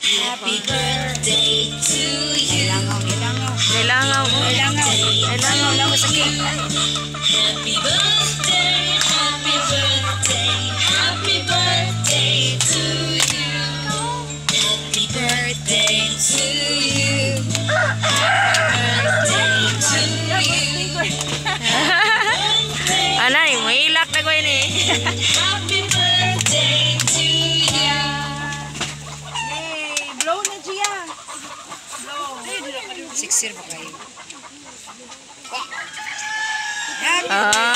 Happy birthday to you. Nilangaw. Nilangaw. oh. Nilangaw. Nilangaw. Langaw sa cake. Happy birthday, happy birthday, happy birthday to you. Happy birthday to you. Happy birthday to you. Anay, may ilak na ko yun eh. Siksir ba kayo? Happy Happy birthday.